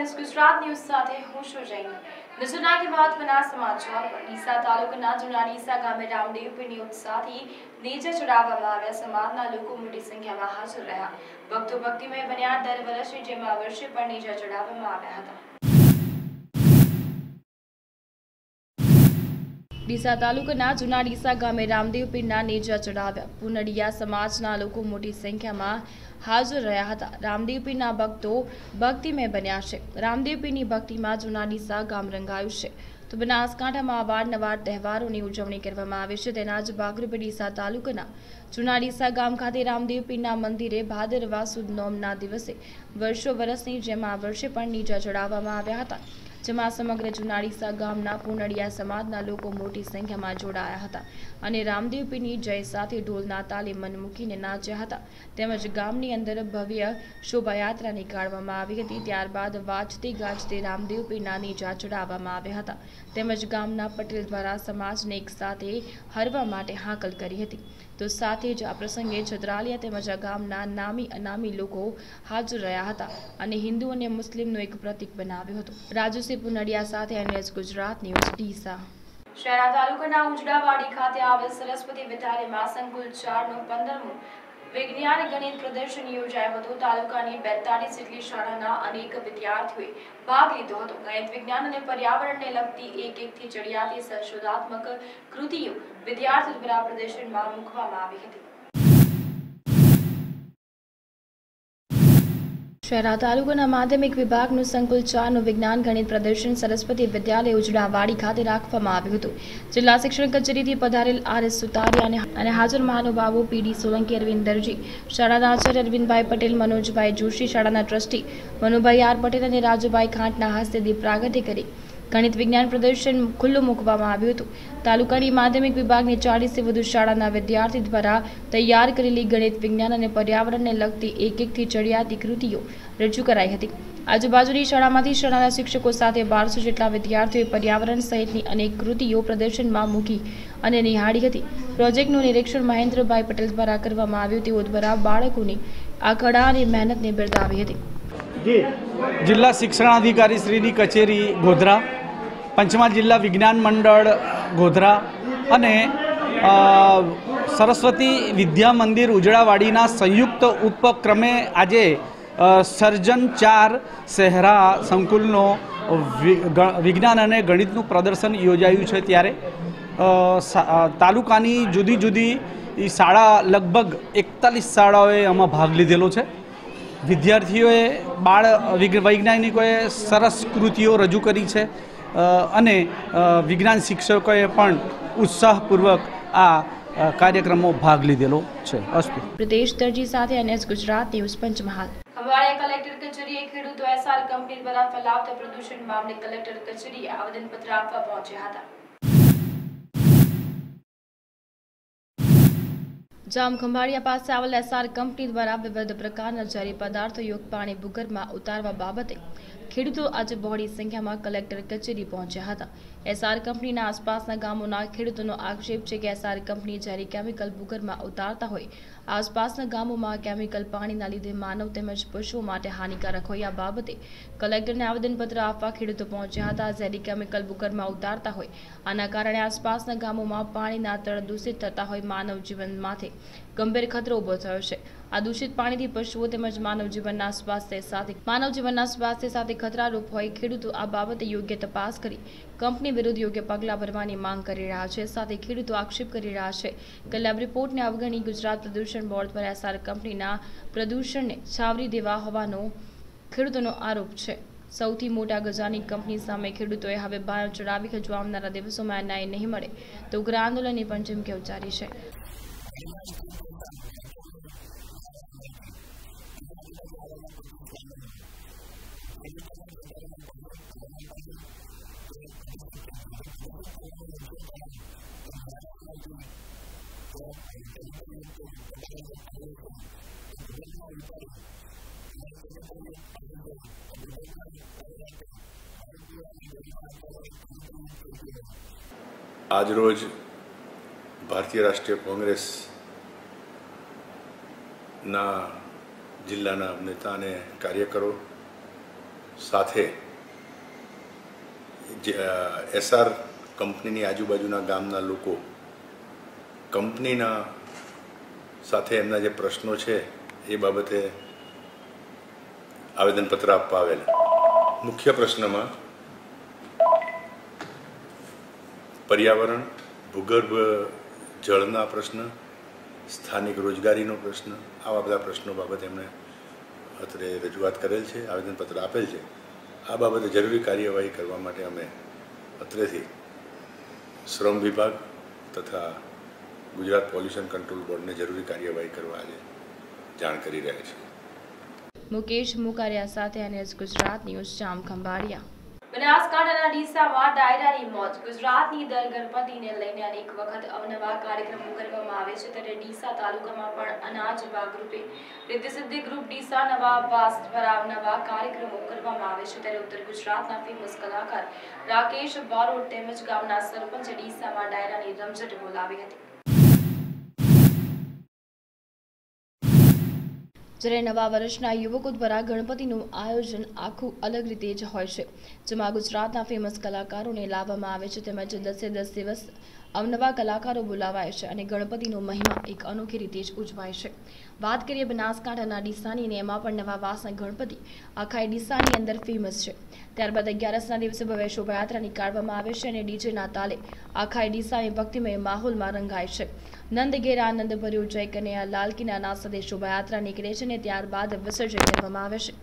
અને ગુજરાત ન્યૂઝ સાથે હું છું જૈન નજર નાખી મહત્વના સમાચાર ડીસા તાલુકાના જૂના ડીસા ગામે રામદેવ પીરની ઉત્સાહથી નેજા ચડાવવામાં આવ્યા. સમાજના લોકો મોટી સંખ્યામાં હાજર રહ્યા. ભક્તો ભક્તિમય બન્યા દર વર્ષની જેમાં વર્ષે પણ નેજા ચડાવવામાં આવ્યા હતા. ડીસા તાલુકાના જૂના ડીસા ગામે રામદેવ પીરના નેજા ચડાવ્યા પુનડિયા સમાજના લોકો મોટી સંખ્યામાં હાજર રહ્યા હતા. રામદેવ પીરના ભક્તો ભક્તિમય બન્યા છે. રામદેવ પીરની ભક્તિમાં જૂના ડીસા ગામ રંગાયું છે. તો બનાસકાંઠામાં અવારનવાર તહેવારોની ઉજવણી કરવામાં આવે છે. તેના જ ભાગરૂપે ડીસા તાલુકાના જૂના ડીસા ગામ ખાતે રામદેવ પીરના મંદિરે ભાદરવા સુદ નોમના દિવસે વર્ષો વર્ષની જેમ આ વર્ષે પણ નીચા ચડાવવામાં આવ્યા હતા. જેમાં સમગ્ર જુનાડીસા ગામના પુનડિયા સમાજના લોકો મોટી સંખ્યામાં જોડાયા હતા. અને રામદેવ પીરની જય સાથે ઢોલના તાલે મન મૂકીને નાચ્યા હતા. તેમજ ગામની અંદર ભવ્ય શોભાયાત્રા નીકાળવામાં આવી હતી. ત્યારબાદ વાજતે ગાજતે રામદેવ પીરના જા ચડાવવામાં આવ્યા હતા. તેમજ ગામના પટેલ દ્વારા સમાજને એક સાથે હરવા માટે હાંકલ કરી હતી. તો સાથે જ આ પ્રસંગે છત્રાલિયા તેમજ આ ગામના નામી અનામી લોકો હાજર રહ્યા હતા અને હિન્દુ અને મુસ્લિમનું એક પ્રતિક બનાવ્યો હતો. રાજુસિંહ પુનડિયા સાથે એનએસ ગુજરાત ન્યૂઝ ડીસા. શહેરા તાલુકાના ઉજડાવાડી ખાતે આવેલ સરસ્વતી વિદ્યાલયમાં સંકુલ ચારનું પંદરમું વિજ્ઞાન ગણિત પ્રદર્શન યોજાયું હતું. તાલુકાની બેતાલીસ જેટલી શાળાના અનેક વિદ્યાર્થીઓએ ભાગ લીધો હતો. ગણિત, વિજ્ઞાન અને પર્યાવરણને લગતી એક એકથી ચડિયાતી સંશોધાત્મક કૃતિઓ વિદ્યાર્થીઓ દ્વારા પ્રદર્શનમાં મૂકવામાં આવી હતી. શહેરા તાલુકાના માધ્યમિક વિભાગનું સંકુલ ચારનું વિજ્ઞાન, ગણિત પ્રદર્શન સરસ્વતી વિદ્યાલય ઉજડાવાડી ખાતે રાખવામાં આવ્યું હતું. જિલ્લા શિક્ષણ કચેરીથી પધારેલ આર એસ સુતારિયા અને હાજર મહાનુભાવો પીડી સોલંકી, અરવિંદ દરજી, શાળાના આચાર્ય અરવિંદભાઈ પટેલ, મનોજભાઈ જોશી, શાળાના ટ્રસ્ટી મનુભાઈ આર પટેલ અને રાજુભાઈ ખાંટના હસ્તે દીપ પ્રાગટ્ય કરી. ગણિત વિજ્ઞાન પ્રદર્શન ખુલ્લું મૂકવામાં આવ્યું હતું. તાલુકાની માધ્યમિક વિભાગની ચાળીસથી વધુ શાળાના વિદ્યાર્થી દ્વારા તૈયાર કરેલી ગણિત વિજ્ઞાન અને પર્યાવરણને લગતી એક એકથી ચડિયાતી કૃતિઓ રજૂ કરાઈ હતી. આજુબાજુની શાળામાંથી શાળાના શિક્ષકો સાથે બારસો જેટલા વિદ્યાર્થીઓએ પર્યાવરણ સહિતની અનેક કૃતિઓ પ્રદર્શનમાં મૂકી અને નિહાળી હતી. પ્રોજેક્ટનું નિરીક્ષણ મહેન્દ્રભાઈ પટેલ દ્વારા કરવામાં આવ્યું, તેઓ દ્વારા બાળકોની આ કળા અને મહેનતને બિરદાવી હતી. જિલ્લા શિક્ષણાધિકારી શ્રીની કચેરી ગોધરા. પંચમહાલ જિલ્લા વિજ્ઞાન મંડળ ગોધરા અને સરસ્વતી વિદ્યા મંદિર ઉજળાવાડીના સંયુક્ત ઉપક્રમે આજે સર્જન ચાર શહેરા સંકુલનો વિજ્ઞાન અને ગણિતનું પ્રદર્શન યોજાયું છે ત્યારે. તાલુકાની જુદી જુદી શાળા લગભગ એકતાલીસ શાળાઓએ આમાં ભાગ લીધેલો છે. વિદ્યાર્થીઓએ બાળ વિજ્ઞ- વૈજ્ઞાનિકોએ સરસ કૃતિઓ રજૂ કરી છે. અને વિજ્ઞાન શિક્ષકોએ પણ ઉત્સાહપૂર્વક આ કાર્યક્રમો ભાગ લીધેલો છે. અસ્તુ. પ્રદેશ દરજી સાથે NS Gujarat news Panchmahal. Khambhaliya collector કચેરીએ ખેડૂતો એસઆર કંપની દ્વારા ફેલાવતા પ્રદૂષણ મામલે કલેક્ટર કચેરીએ આવેદનપત્ર આપવા પહોંચ્યા હતા. જામ ખંભાળિયા પાસે આવેલ એસઆર કંપની દ્વારા વિવિધ પ્રકારના ઝેરી પદાર્થો યોગ પાણી ભૂગર્ભમાં ઉતારવા બાબતે ખેડૂતો આજે બહોળી સંખ્યામાં કલેક્ટર કચેરી પહોંચ્યા હતા. એસઆર કંપનીના આસપાસના ગામોના ખેડૂતોનો આક્ષેપ છે કે એસઆર કંપની જ્યારે કેમિકલ ભૂગર્ભમાં ઉતારતા હોય. આસપાસના ગામોમાં કેમિકલ પાણીના લીધે માનવ તેમજ પશુઓ માટે હાનિકારક હોય આ બાબતે કલેક્ટરને આવેદનપત્ર આપવા ખેડૂતો પહોંચ્યા હતા. ઝેરી કેમિકલ ભૂગર્ભમાં ઉતારતા હોય. આના કારણે આસપાસના ગામોમાં પાણીના તળ દૂષિત થતા હોય માનવ જીવન માથે ગંભીર ખતરો ઊભો થયો છે. આ દૂષિત પાણીથી પશુઓ તેમજ માનવ જીવનના સ્વાસ્થ્ય સાથે માનવ જીવનના સ્વાસ્થ્ય સાથે ખતરારૂપ હોય ખેડૂતો આ બાબતે યોગ્ય તપાસ કરી કંપની વિરુદ્ધ યોગ્ય પગલાં ભરવાની માંગ કરી રહ્યા છે. સાથે ખેડૂતો આક્ષેપ કરી રહ્યા છે. કલાબ રિપોર્ટને અવગણી ગુજરાત પ્રદૂષણ બોર્ડ દ્વારા એસઆર કંપનીના પ્રદૂષણને છાવરી દેવા હોવાનો ખેડૂતોનો આરોપ છે. સૌથી મોટા ગજાની કંપની સામે ખેડૂતોએ હવે બાર ચડાવી હજુ આવનારા દિવસોમાં ન્યાય નહીં મળે તો ઉગ્ર આંદોલનની પણ ચીમકી ઉચ્ચારી છે. આજરોજ ભારતીય રાષ્ટ્રીય કોંગ્રેસના જિલ્લાના નેતા અને કાર્યકરો સાથે એસઆર કંપનીની આજુબાજુના ગામના લોકો કંપનીના સાથે એમના જે પ્રશ્નો છે એ બાબતે આવેદનપત્ર આપવા આવેલા. મુખ્ય પ્રશ્નમાં પર્યાવરણ, ભૂગર્ભ જળના પ્રશ્ન, સ્થાનિક રોજગારીનો પ્રશ્ન, આવા બધા પ્રશ્નો બાબતે એમણે અત્રે રજૂઆત કરેલ છે, આવેદનપત્ર આપેલ છે. આ બાબતે જરૂરી કાર્યવાહી કરવા માટે અમે અત્રેથી શ્રમ વિભાગ તથા ગુજરાત પોલ્યુશન કંટ્રોલ બોર્ડને જરૂરી કાર્યવાહી કરવા આજે જાણ કરી રહ્યા છીએ. મુકેશ મુકારિયા સાથે એનએસ ગુજરાત ન્યૂઝ જામ ખંભાળિયા. ડીસા તાલુકામાં પણ અનાજ ભાગરૂપે રિદ્ધિ ગ્રુપ ડીસા નવા અવનવા કાર્યક્રમો કરવામાં આવે છે ત્યારે ઉત્તર ગુજરાતના ફેમસ કલાકાર રાકેશ બારોટ તેમજ ગામના સરપંચ ડીસામાં ડાયરાની રમઝટ બોલાવી હતી. જ્યારે નવા વર્ષના યુવકો દ્વારા ગણપતિનું આયોજન આખું અલગ રીતે જ હોય છે. જેમાં ગુજરાતના ફેમસ કલાકારોને લાવવામાં આવે છે. તેમજ દસે દસ દિવસ અવનવા કલાકારો બોલાવાય છે અને ગણપતિનો મહિમા એક અનોખી રીતે જ ઉજવાય છે. વાત કરીએ બનાસકાંઠાના ડીસાની અને એમાં પણ નવા વાસના ગણપતિ આખા ડીસાની અંદર ફેમસ છે. ત્યારબાદ અગિયારસના દિવસે ભવ્ય શોભાયાત્રા નીકાળવામાં આવે છે અને ડીજેના તાલે આખા ડીસાની ભક્તિમય માહોલમાં રંગાય છે. નંદ ઘેર આનંદ ભર્યું જય કનૈયા લાલ કિનાના સાથે શોભાયાત્રા નીકળે છે અને ત્યારબાદ વિસર્જન કરવામાં આવે છે.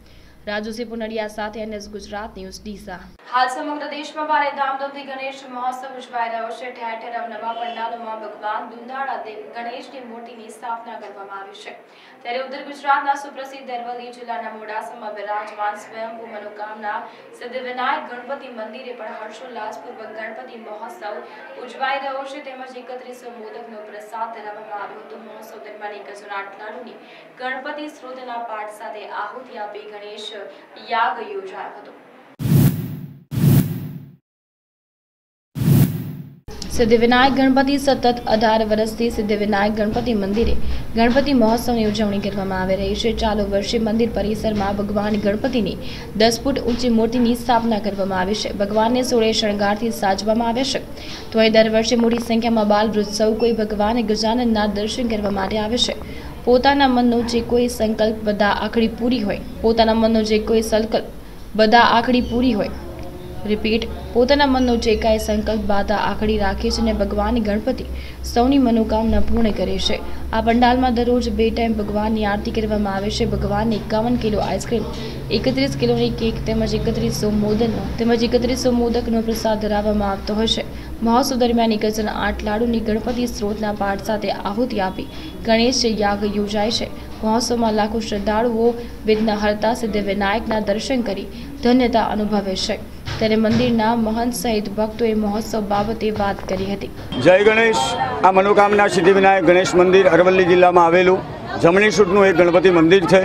રાજુસિંહ પુનડિયા સાથે એનએસ ગુજરાત ન્યૂઝ ડીસા. હાલ સમગ્ર દેશમાં ભારે ધામધૂમથી ગણેશ મહોત્સવ ઉજવાઈ રહ્યો છે. ઠેર ઠેર અવનવા પંડાલોમાં ભગવાન દુંધાળા દેવ ગણેશની મૂર્તિની સ્થાપના કરવામાં આવી છે. ત્યારે ઉત્તર ગુજરાતના સુપ્રસિદ્ધ અરવલ્લી જિલ્લાના મોડાસામાં બિરાજમાન સ્વયંભૂ મનોકામના સિદ્ધિવિનાયક ગણપતિ મંદિરે પણ હર્ષોલ્લાસપૂર્વક ગણપતિ મહોત્સવ ઉજવાઈ રહ્યો છે. તેમજ એકત્રીસો મોદકનો પ્રસાદ ધરાવવામાં આવ્યો હતો. મહોત્સવ દરમિયાન એક હજાર આઠ ગણપતિ સ્ત્રોતના પાઠ સાથે આહુતિ આપી ગણેશ યાગ યોજાયો હતો. સિદ્ધિવિનાયક ગણપતિ સતત અઢાર વર્ષથી સિદ્ધિવિનાયક ગણપતિ મંદિરે ગણપતિ મહોત્સવની ઉજવણી કરવામાં આવી રહી છે. ચાલુ વર્ષે મંદિર પરિસરમાં ભગવાન ગણપતિની દસ ફૂટ ઊંચી મૂર્તિની સ્થાપના કરવામાં આવી છે. ભગવાનને સોળે શણગારથી સાજવામાં આવે છે. તો અહીં દર વર્ષે મોટી સંખ્યામાં બાલ વૃત્સવ કોઈ ભગવાન ગજાનનના દર્શન કરવા માટે આવે છે. પોતાના મનનો જે કોઈ સંકલ્પ, બધા આખડી પૂરી હોય. પોતાના મનનો જે કોઈ સંકલ્પ, બધા આખડી પૂરી હોય. રિપીટ. પોતાના મનનો જે કાંઈ સંકલ્પ બાધા આખડી રાખે છે અને ભગવાન ગણપતિ સૌની મનોકામના પૂર્ણ કરે છે. આ પંડાલમાં દરરોજ બે ટાઈમ ભગવાનની આરતી કરવામાં આવે છે. ભગવાનને એકાવન કિલો આઈસ્ક્રીમ, એકત્રીસ કિલોની કેક તેમજ એકત્રીસો મોદકનો તેમજ એકત્રીસો મોદકનો પ્રસાદ ધરાવવામાં આવતો છે. મહોત્સવ દરમિયાન એક હજાર આઠ લાડુની ગણપતિ સ્ત્રોતના પાઠ સાથે આહુતિ આપી ગણેશ યાગ યોજાય છે. મહોત્સવમાં લાખો શ્રદ્ધાળુઓ વિઘ્ન હરતા સિદ્ધિ વિનાયકના દર્શન કરી ધન્યતા અનુભવે છે. ત્યારે મંદિરના મહંત સહિત ભક્તોએ મહોત્સવ બાબતે વાત કરી હતી. જય ગણેશ. આ મનોકામના સિદ્ધિવિનાયક ગણેશ મંદિર અરવલ્લી જિલ્લામાં આવેલું. જમણી સૂટનું એક ગણપતિ મંદિર છે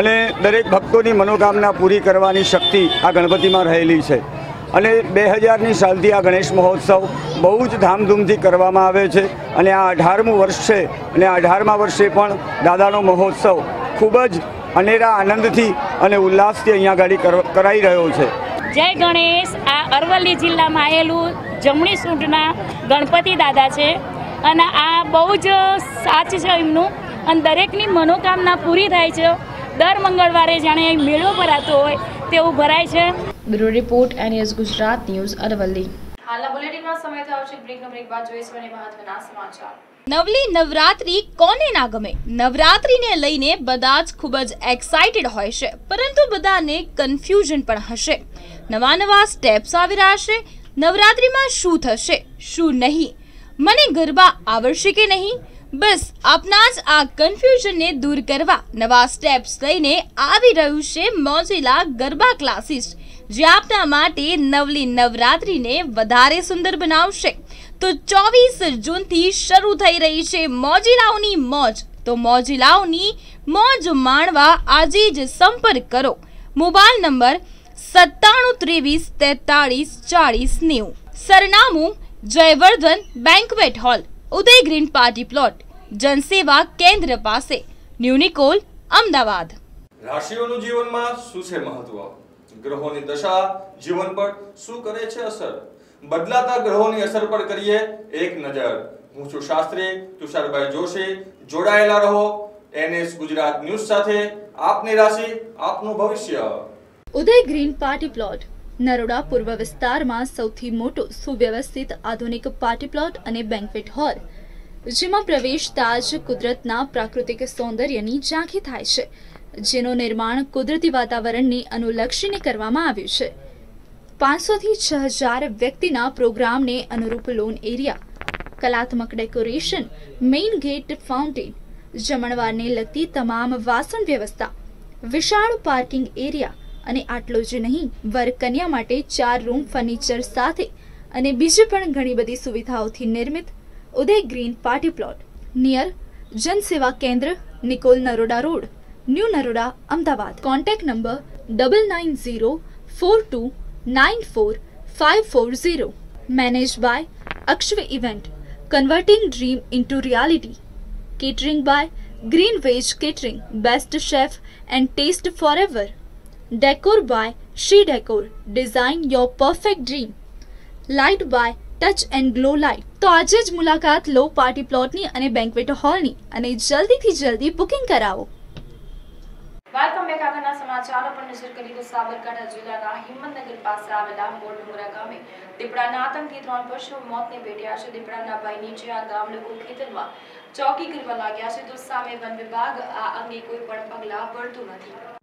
અને દરેક ભક્તોની મનોકામના પૂરી કરવાની શક્તિ આ ગણપતિમાં રહેલી છે. અને બે હજારની સાલથી આ ગણેશ મહોત્સવ બહુ જ ધામધૂમથી કરવામાં આવે છે અને આ અઢારમું વર્ષ છે અને અઢારમા વર્ષે પણ દાદાનો મહોત્સવ ખૂબ જ અનેરા આનંદથી અને ઉલ્લાસથી અહીંયા ગાડી કરાઈ રહ્યો છે. જય ગણેશ. આ અરવલ્લી જિલ્લામાં આવેલું જમણી સૂંઢના ગણપતિ દાદા છે. અને આ બહુ જ સાચ છે એમનું. અને દરેકની મનોકામના પૂરી થાય છે. દર મંગળવારે જાણે મેળો ભરાતો હોય તેવું ભરાય છે. Bureau report NS Gujarat news Aravalli. હાલના બુલેટિનમાં સમય થયો છે. બ્રેકનો બ્રેક બાદ જોઈશું મહત્વના સમાચાર. નવલી નવરાત્રી કોને ના ગમે? નવરાત્રીને લઈને બધા જ ખૂબ જ એક્સાઇટેડ હોય છે. પરંતુ બધાને કન્ફ્યુઝન પણ હશે. નવા નવા સ્ટેપ્સ આવી રહ્યા છે. નવરાત્રિમાં શું થશે, શું નહીં? મને ગરબા આવડશે કે નહીં? બસ, આપના જ આ કન્ફ્યુઝનને દૂર કરવા નવા સ્ટેપ્સ લઈને આવી રહ્યું છે મોજીલા ગરબા ક્લાસીસ જે આપના માટે નવલી નવરાત્રિને વધારે સુંદર બનાવશે. તો ચોવીસ જૂનથી શરૂ થઈ રહી છે મોજીલાઓની મોજ. તો મોજીલાઓની મોજ માણવા આજે જ સંપર્ક કરો. મોબાઈલ નંબર સત્તાણું, ત્રેવીસ, તેતાળીસ, ચાળીસ, નેવું. સરનામું Jayvardhan banquet hall. Uday green party plot. જનસેવા કેન્દ્ર પાસે. ન્યુનિકોલ અમદાવાદ. રાશિઓનું જીવનમાં શું છે મહત્વ? ગ્રહોની દશા, જીવન પર શું કરે છે અસર? બદલાતા ગ્રહોની અસર પર કરીએ એક નજર. હું છું શાસ્ત્રી, તુષારભાઈ જોશી. જોડાયેલા રહો. એનએસ ગુજરાત ન્યૂઝ સાથે. આપની રાશિ, આપનું ભવિષ્ય. Uday green party plot. Naroda પૂર્વ વિસ્તારમાં સૌથી મોટો સુવ્યવસ્થિત આધુનિક પાર્ટી પ્લોટ અને બેન્કવેટ હોલ. જેમાં પ્રવેશતા જ કુદરતના પ્રાકૃતિક સૌંદર્યની ઝાંખી થાય છે, જેનું નિર્માણ કુદરતી વાતાવરણને અનુલક્ષીને કરવામાં આવ્યું છે. પાંચસોથી છ હજાર વ્યક્તિના પ્રોગ્રામને અનુરૂપ લોન એરિયા, કલાત્મક ડેકોરેશન, મેઇન ગેટ ફાઉન્ટેન, જમણવારને લગતી તમામ વાસણ વ્યવસ્થા, વિશાળ પાર્કિંગ એરિયા અને આટલો જ નહીં, વરકન્યા માટે ચાર રૂમ, ફર્નિચર સાથે અને બીજી પણ ઘણી બધી સુવિધાઓથી નિર્મિત Uday green party plot. Near Jansewa Kendra, Nikol Naroda road, new Naroda, Ahmedabad. Contact number double nine zero four two nine four five four zero manage by Akshav event converting dream into reality catering by green veg catering best chef and taste for Forever. Decor by She Decor, Design Your Perfect Dream. Light by touch and glow light તો આજે જ મુલાકાત લો party પ્લોટની અને banquet હોલની અને જલ્દીથી જલ્દી booking કરાવો. વેલકમ બેક આગળના સમાચારો. પર નજર કરીએ તો સાબરકાંઠા જિલ્લાના હિંમતનગર પાસે આવેલા મોરડુંગરા ગામે દીપડાના આતંકથી ત્રણ પશુઓ મોતને ભેટ્યા છે. દીપડાના ભય નીચે આ ગામ લોકો ખેતરમાં ચોકી કરવા લાગ્યા છે. તો સામે વન વિભાગ આ અંગે કોઈ પણ પગલાં ભરતું નથી.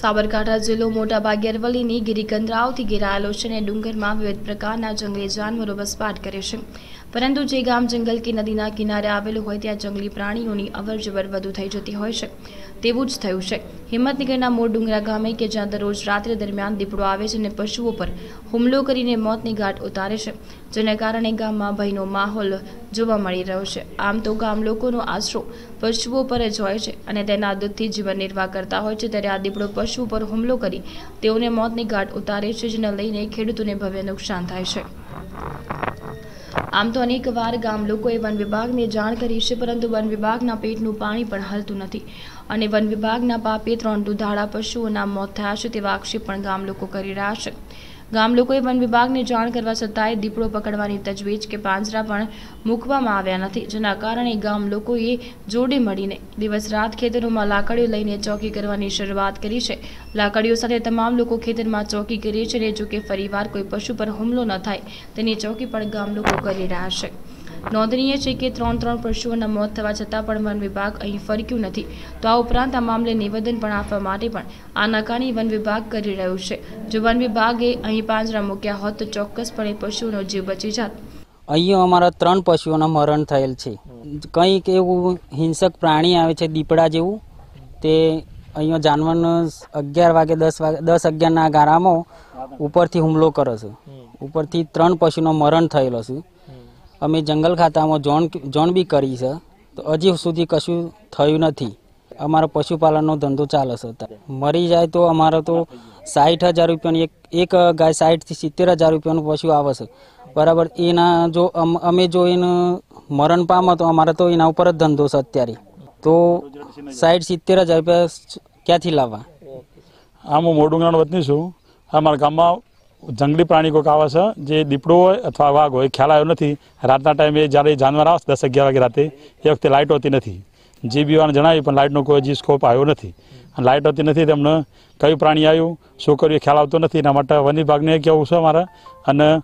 સાબરકાંઠા જિલ્લો મોટાભાગે અરવલ્લીની ગિરિકંદરાવથી ઘેરાયેલો છે અને ડુંગરમાં વિવિધ પ્રકારના જંગલી જાનવરો વસવાટ કરે છે. પરંતુ જે ગામ જંગલ કે નદીના કિનારે આવેલું હોય ત્યાં જંગલી પ્રાણીઓની અવરજવર વધુ થઈ જતી હોય છે. તેવું જ થયું છે. હિંમતનગરના મોર ડુંગરા ગામે કે જ્યાં દરરોજ રાત્રે દરમિયાન દીપડો આવે છે અને પશુઓ પર હુમલો કરીને મોતની ગાંઠ ઉતારે છે, જેને કારણે ગામમાં ભયનો માહોલ જોવા મળી રહ્યો છે. આમ તો ગામ લોકોનો આશરો પશુઓ પર જ હોય છે અને તેના દૂધથી જીવન નિર્વાહ કરતા હોય છે, ત્યારે આ દીપડો પશુ પર હુમલો કરી તેઓને મોતની ઘાટ ઉતારે છે, જેને લઈને ખેડૂતોને ભવ્ય નુકસાન થાય છે. આમ તો અનેકવાર ગામ લોકોએ વન વિભાગને જાણ કરી છે, પરંતુ વન વિભાગના પેટનું પાણી પણ હલતું નથી અને વન વિભાગના પાપે ત્રણ દુધાળા પશુઓના મોત થયા છે, તેવા આક્ષેપ પણ ગામ લોકો કરી રહ્યા છે. ગામ લોકોએ વન વિભાગને જાણ કરવા છતાંય દીપડો પકડવાની તજવીજ કે પાંજરા પણ મૂકવામાં આવ્યા નથી, જેના કારણે ગામ લોકોએ જોડે મળીને દિવસ રાત ખેતરોમાં લાકડીઓ લઈને ચોકી કરવાની શરૂઆત કરી છે. લાકડીઓ સાથે તમામ લોકો ખેતરમાં ચોકી કરી છે જો કે ફરીવાર કોઈ પશુ પર હુમલો ન થાય, તેની ચોકી પણ ગામ લોકો કરી રહ્યા છે. નોંધનીય છે કે ત્રણ ત્રણ પશુઓના મોત થવા છતાં પણ વન વિભાગ અહીં ફરક્યું નથી. તો આ ઉપરાંત આ મામલે નિવેદન પણ આપવા માટે પણ આનાકાની વન વિભાગ કરી રહ્યું છે. જો વન વિભાગે અહીં પાંજરા મૂક્યા હોત તો ચોક્કસપણે પશુઓનો જીવ બચી જાત. અહીંયા અમારા ત્રણ પશુઓના મરણ થયેલ છે. કંઈક એવું હિંસક પ્રાણી આવે છે દીપડા જેવું. તે અહીંયા જાનવરનો અગિયાર વાગે, દસ વાગે, દસ અગિયારના ગારામાં ઉપરથી હુમલો કરે છે. ઉપરથી ત્રણ પશુનો મરણ થયેલો છે. અમે જંગલ ખાતામાં જોણ જોણ બી કરી છે. તો હજી સુધી કશું થયું નથી. અમારો પશુપાલનનો ધંધો ચાલે છે મરી જાય તો અમારે તો સાઠ હજાર રૂપિયાની એક એક ગાય સાઠથી સિત્તેર હજાર રૂપિયાનું પશુ આવે છે. બરાબર, એના જો અમ- જો એનું મરણ પામે તો અમારે તો એના ઉપર જ ધંધો છે અત્યારે. તો સાઠ સિત્તેર હજાર રૂપિયા ક્યાંથી લાવવા? આમ હું મોડુંગરાનો વતની છું. અમારા ગામમાં જંગલી પ્રાણી કોઈક આવે છે જે દીપડો હોય અથવા વાઘ હોય, ખ્યાલ આવ્યો નથી. રાતના ટાઈમે જ્યારે જાનવર આવે દસ અગિયાર વાગે રાતે, એ વખતે લાઇટ હોતી નથી. જે બી વાળાને જણાવ્યું, પણ લાઇટનો કોઈ હજી સ્કોપ આવ્યો નથી. અને લાઇટ હોતી નથી તેમને કયું પ્રાણી આવ્યું, શું કર્યું ખ્યાલ આવતો નથી. એના માટે વન વિભાગને કહેવું છે અમારે. અને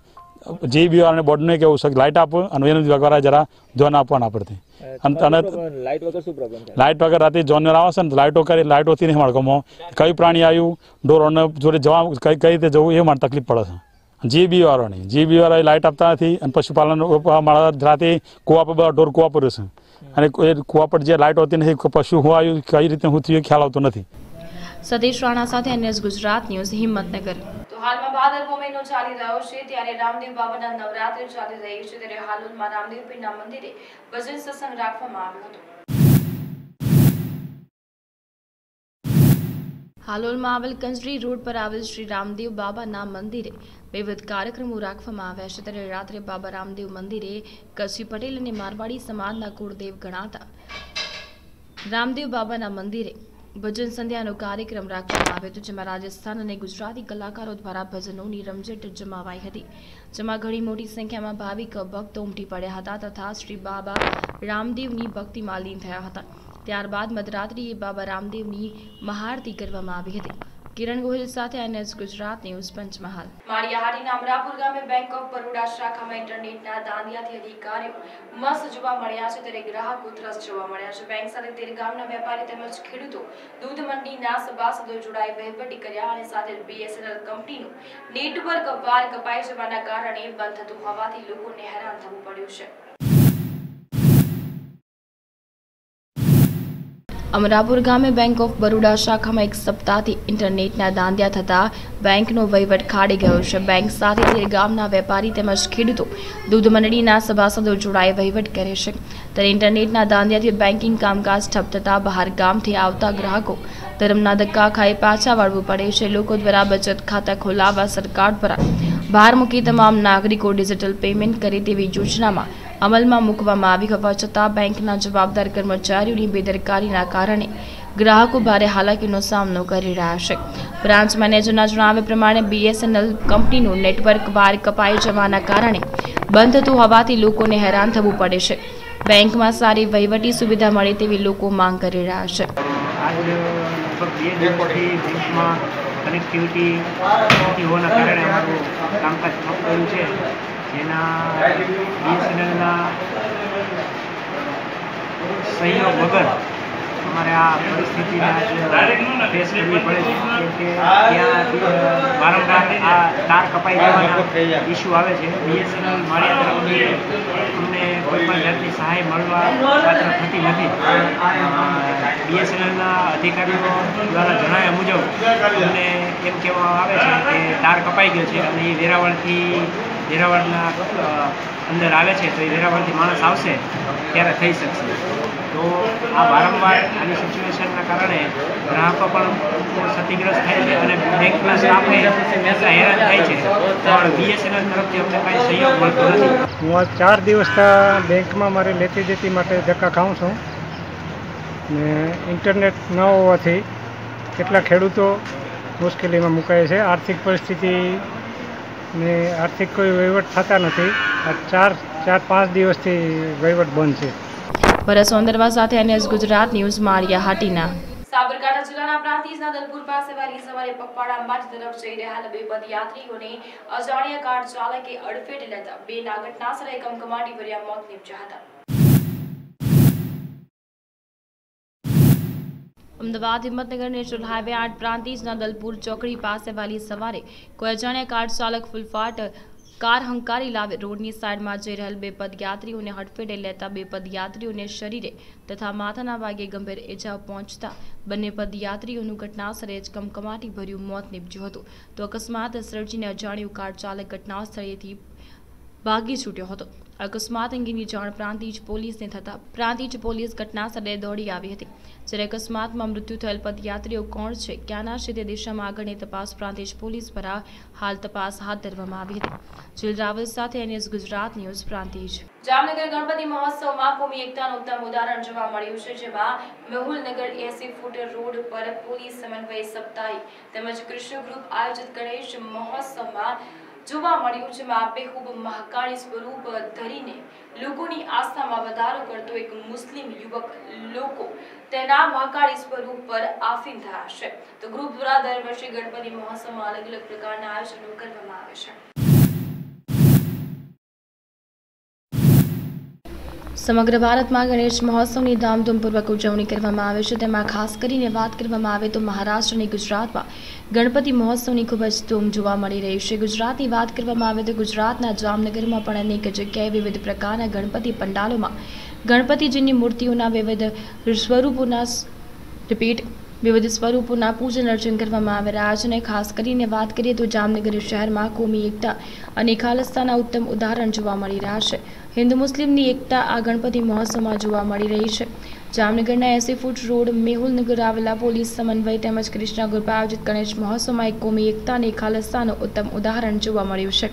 જે બી વાળાને બોર્ડને કેવું છે કે લાઇટ આપો અને વન વિભાગવાળા જરા ધ્યાન આપવાના પડતી અને અને લાઇટ વગર રાતે જોનર આવે છે ને લાઇટો કરી લાઇટોથી નહીં માળખોમાં કયું પ્રાણી આવ્યું ઢોરોને જોડે જવા કઈ કઈ રીતે જવું એ મારે તકલીફ પડે છે. જી બી વાળાની જી બી વાળા લાઇટ આપતા નથી અને પશુપાલન મારા રાતે કુવા પર બધા ઢોર કુવા પર છે અને એ કુવા પર જે લાઇટ હોતી નથી પશુ હું આવ્યું કઈ રીતે હું થયું ખ્યાલ આવતો નથી. સતીશ રાણા સાથે એનએસ ગુજરાત ન્યૂઝ હિંમતનગર. હાલમાં ભાદરવો મહિનો ચાલી રહ્યો છે, ત્યારે રામદેવ બાબાના નવરાત્રી ચાલી રહી છે, ત્યારે હાલોલમાં રામદેવ પીરના મંદિરે ભજન સત્સંગ રાખવામાં આવ્યો હતો. હાલોલમાં આવેલ કંજરી રોડ પર આવેલ શ્રી રામદેવ બાબાના મંદિરે વિવિધ કાર્યક્રમો રાખવામાં આવ્યા છે, ત્યારે રાત્રે બાબા રામદેવ મંદિરે કચ્છી પટેલ અને મારવાડી સમાજના કુળદેવ ગણાતા રામદેવ બાબાના મંદિરે ભજન સંધ્યાનો કાર્યક્રમ રાખવામાં આવ્યો હતો જેમાં રાજસ્થાન અને ગુજરાતી કલાકારો દ્વારા ભજનોની રમઝટ જમાવાઈ હતી. જેમાં ઘણી મોટી સંખ્યામાં ભાવિક ભક્તો ઉમટી પડ્યા હતા તથા શ્રી બાબા રામદેવની ભક્તિમાં લીન થયા હતા. ત્યારબાદ મધરાત્રિએ બાબા રામદેવની મહાઆરતી કરવામાં આવી હતી. કિરણ ગોહિલ સાથે એનએસ ગુજરાત ન્યૂઝ પંચમહાલ. માળિયાહાટીના અમરાપુર ગામે બેંક ઓફ બરોડા શાખામાં ઇન્ટરનેટના દાંડિયાથી અધિકારીઓ મસ્ત જોવા મળ્યા છે, ત્યારે ગ્રાહકો ત્રસ્ત જોવા મળ્યા છે. બેંક સાથે તેર ગામના વેપારી તેમજ ખેડૂતો દૂધ મંડીના સભાસદો જોડાઈ વહીવટી કર્યા અને સાથે બીએસએનએલ કંપનીનું નેટવર્ક વાર કપાઈ જવાના કારણે બંધ થતું હોવાથી લોકોને હેરાન થવું પડ્યું છે. અમરાપુર ગામે બેંક ઓફ બરોડા શાખામાં એક સપ્તાહથી ઇન્ટરનેટના દાંડિયા થતા બેંકનો વહીવટ ખાડી ગયો છે. બેંક સાથે ગામના વેપારી તેમજ ખેડૂતો દૂધ મંડળીના સભાસદો જોડાઈ વહીવટ કરે છે. ત્યારે ઇન્ટરનેટના દાંડિયાથી બેન્કિંગ કામકાજ ઠપ થતાં બહાર ગામથી આવતા ગ્રાહકો ધર્મના ધક્કા ખાઈ પાછા વાળવું પડે છે. લોકો દ્વારા બચત ખાતા ખોલાવવા સરકાર દ્વારા ભાર મૂકી તમામ નાગરિકો ડિજિટલ પેમેન્ટ કરે તેવી યોજનામાં અમલમાં મૂકવામાં આવી હોવા છતાં બેંકના જવાબદાર કર્મચારીઓની બેદરકારીના કારણે ગ્રાહકો ભારે હાલાકીનો સામનો કરી રહ્યા છે. બ્રાન્ચ મેનેજરના જણાવ્યા પ્રમાણે બીએસએનએલ કંપનીનું નેટવર્ક વાર કપાઈ જવાના કારણે બંધ થતું હોવાથી લોકોને હેરાન થવું પડે છે. બેંકમાં સારી વહીવટી સુવિધા મળે તેવી લોકો માંગ કરી રહ્યા છે. કનેક્ટિવિટી હોવાના કારણે અમારું કામકાજ ઠપ થયું છે. જેના બીએસએનએલના સહયોગ વગર અમારે આ પરિસ્થિતિને આજે ફેસ કરવી પડે છે. કેમ કે ત્યાં વારંવાર આ તાર કપાઈ જવાના ઇસ્યુ આવે છે. બીએસએનએલ મારી તરફથી અમને કોઈ પણ જાતની સહાય મળવા પાત્ર થતી નથી. બીએસએનએલના અધિકારીઓ દ્વારા જણાવ્યા મુજબ અમને એમ કહેવામાં આવે છે કે તાર કપાઈ ગયો છે અને એ વેરાવળથી વેરાવળના અંદર આવે છે, તો એ વેરાવળથી માણસ આવશે, ત્યારે થઈ શકશે. તો આ વારંવાર આની સિચ્યુએશનના કારણે ગ્રાહકો પણ ક્ષતિગ્રસ્ત થાય છે અને બેંકના સ્ટાફને હેરાન થાય છે. પણ બીએસએનએલ તરફથી અમને કાંઈ સહયોગ મળતો નથી. હું આ ચાર દિવસના બેંકમાં મારે લેતી દેતી માટે ધક્કા ખાઉં છું. ને ઇન્ટરનેટ ન હોવાથી કેટલા ખેડૂતો મુશ્કેલીમાં મુકાય છે. આર્થિક પરિસ્થિતિ ને આર્થિક કોઈ વહીવટ થતા નથી. આ ચાર ચાર પાંચ દિવસથી વહીવટ બંધ છે. ભરત સોંદરવા સાથે એનએસ ગુજરાત ન્યૂઝ માળિયા હાટીના. સાબરકાંઠા જિલ્લાના પ્રાંતિજના દલપુર પાસે વહેલી સવારે પગપાળા અંબાજી તરફ જઈ રહેલા બે પદયાત્રીઓને અજાણ્યા કાર ચાલકે અડફેટે લેતા બે ના ઘટનાસ્થળે કમકમાટી ભર્યા મોત નીપજ્યા હતા. અમદાવાદ, હિંમતનગર નેશનલ હાઈવે આઠ પ્રાંતિજના દલપુર ચોકડી પાસે વહેલી સવારે કોઈ અજાણ્યા કાર ચાલક ફૂલફાટ કાર હંકારી લાવે રોડની સાઈડમાં જઈ રહેલ બે પદયાત્રીઓને હડફેટે લેતા બે પદયાત્રીઓને શરીરે તથા માથાના ભાગે ગંભીર ઇજાઓ પહોંચતા બંને પદયાત્રીઓનું ઘટનાસ્થળે જ કમકમાટી ભર્યું મોત નીપજ્યું હતું. તો અકસ્માત સર્જીને અજાણ્યું કાર ચાલક ઘટનાસ્થળેથી ભાગી છૂટ્યો હતો. અકસ્માત અંગેની જાણ પ્રાંતિજ પોલીસને થતાં પ્રાંતિજ પોલીસ ઘટનાસ્થળે દોડી આવી હતી. જ્યારે અકસ્માતમાં મૃત્યુ થયેલ પદયાત્રીઓ કોણ છે, ક્યાંના છે તે દિશામાં આગળની તપાસ પ્રાંતિજ પોલીસ દ્વારા હાલ તપાસ હાથ ધરવામાં આવી હતી. જીલ રાવલ સાથે એનએસ ગુજરાત ન્યૂઝ પ્રાંતિજ. જામનગર ગણપતિ મહોત્સવમાં ભૂમિ એકતાનું ઉત્તમ ઉદાહરણ જોવા મળ્યું છે, જેમાં મેહુલનગર એસી ફૂટ રોડ પર પોલીસ સમન્વય સપ્તાહી તેમજ કૃષ્ણ ગ્રુપ આયોજિત ગણેશ મહોત્સવમાં જોવા મળ્યું છે ખૂબ મહાકાળી સ્વરૂપ ધરીને લોકોની આસ્થામાં વધારો કરતો એક મુસ્લિમ યુવક લોકો તેના મહાકાળી સ્વરૂપ પર આફીન છે. તો ગ્રુપ દ્વારા દર વર્ષે ગણપતિ મહોત્સવમાં અલગ અલગ પ્રકારના આયોજનો કરવામાં આવે છે. સમગ્ર ભારતમાં ગણેશ મહોત્સવની ધામધૂમપૂર્વક ઉજવણી કરવામાં આવે છે. તેમાં ખાસ કરીને વાત કરવામાં આવે તો મહારાષ્ટ્ર અને ગુજરાતમાં ગણપતિ મહોત્સવની ખૂબ જ ધૂમ જોવા મળી રહી છે. ગુજરાતની વાત કરવામાં આવે તો ગુજરાતના જામનગરમાં પણ અનેક જગ્યાએ વિવિધ પ્રકારના ગણપતિ પંડાલોમાં ગણપતિજીની મૂર્તિઓના વિવિધ સ્વરૂપોના રિપીટ, વિવિધ સ્વરૂપોના પૂજન અર્ચન કરવામાં આવી રહ્યા છે અને ખાસ કરીને વાત કરીએ તો જામનગર શહેરમાં કોમી એકતા અને ખાલસ્તાના ઉત્તમ ઉદાહરણ જોવા મળી રહ્યા છે. હિન્દુ મુસ્લિમની એકતા આ ગણપતિ મહોત્સવમાં જોવા મળી રહી છે. જામનગરના એસી ફૂટ રોડ મેહુલનગર આવેલા પોલીસ સમન્વય તેમજ કૃષ્ણા ગ્રુપે આયોજિત ગણેશ મહોત્સવમાં એક કોમી એકતા અને ખાલસ્તાનું ઉત્તમ ઉદાહરણ જોવા મળ્યું છે.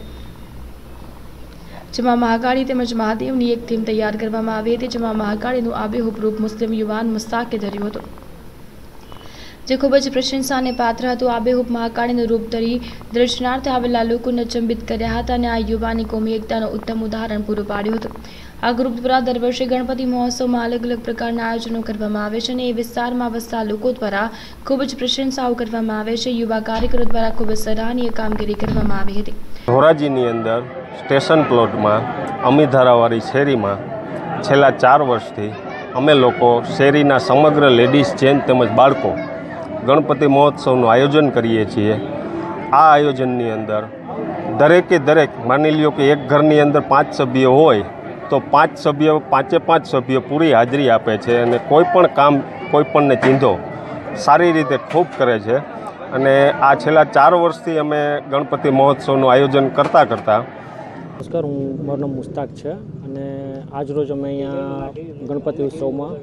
જેમાં મહાકાળી તેમજ મહાદેવની એક થીમ તૈયાર કરવામાં આવી હતી, જેમાં મહાકાળીનું આબેહૂબ રૂપ મુસ્લિમ યુવાન મુસ્તાકે ધર્યું હતું. જે ખૂબ જ પ્રશંસાને પાત્ર હતું. આબેહૂબ મહાકાળીનું રૂપ ધરી દર્શનાર્થે આવેલા લોકોને ચંબિત કર્યા હતા અને આ યુવાની કોમી એકતાનું ઉત્તમ ઉદાહરણ પૂરું પાડ્યું હતું. આ ગ્રુપ દ્વારા દર વર્ષે ગણપતિ મહોત્સવમાં અલગ અલગ પ્રકારના આયોજનો કરવામાં આવે છે અને એ વિસ્તારમાં વસતા લોકો દ્વારા ખૂબ જ પ્રશંસાઓ કરવામાં આવે છે. યુવા કાર્યકરો દ્વારા ખૂબ જ સરાહનીય કામગીરી કરવામાં આવી હતી. ધોરાજીની અંદર સ્ટેશન પ્લોટમાં અમીધારાવાળી શેરીમાં છેલ્લા ચાર વર્ષથી અમે લોકો શેરીના સમગ્ર લેડીઝ જેન તેમજ બાળકો ગણપતિ મહોત્સવનું આયોજન કરીએ છીએ. આ આયોજનની અંદર દરેકે દરેક, માની લ્યો કે એક ઘરની અંદર પાંચ સભ્યો હોય, તો પાંચ સભ્યો, પાંચે પાંચ સભ્યો પૂરી હાજરી આપે છે અને કોઈ પણ કામ કોઈ પણને ચીંધો, સારી રીતે ખૂબ કરે છે. અને આ છેલ્લા ચાર વર્ષથી અમે ગણપતિ મહોત્સવનું આયોજન કરતાં કરતાં નમસ્કાર, હું મારું નામ મુસ્તાક છે અને આજરોજ અમે અહીંયા ગણપતિ ઉત્સવમાં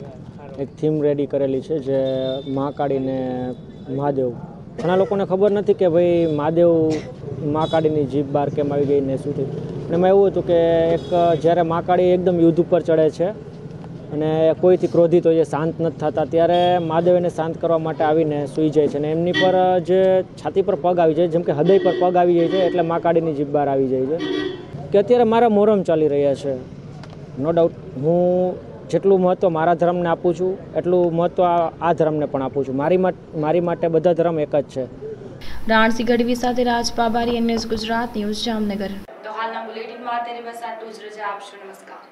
એક થીમ રેડી કરેલી છે જે મહાકાળીને મહાદેવ. ઘણા લોકોને ખબર નથી કે ભાઈ મહાદેવ મહાકાળીની જીભ બહાર કેમ આવી ગઈ ને શું થયું. અને એમાં એવું હતું કે એક, જ્યારે મહાકાળી એકદમ યુદ્ધ ઉપર ચડે છે અને કોઈથી ક્રોધિત હોય છે શાંત નથી થતા, ત્યારે મહાદેવ એને શાંત કરવા માટે આવીને સૂઈ જાય છે અને એમની પર જે છાતી પર પગ આવી જાય, જેમ કે હૃદય પર પગ આવી જાય છે, એટલે મહાકાળીની જીભ બહાર આવી જાય છે. કે અત્યારે મારા મોહરમ ચાલી રહ્યા છે. નો ડાઉટ હું જેટલું મહત્ત્વ મારા ધર્મને આપું છું એટલું મહત્ત્વ આ ધર્મને પણ આપું છું. મારી મારી માટે બધા ધર્મ એક જ છે. રાણસી ગઢવી સાથે રાજ પાબારી એનએસ ગુજરાત ન્યૂઝ જામનગર. તો હાલના બુલેટિનમાં તેને બસ આટલું જ રજા આપશો નમસ્કાર.